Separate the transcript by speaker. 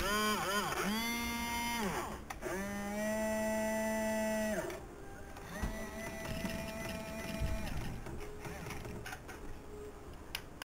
Speaker 1: Ah!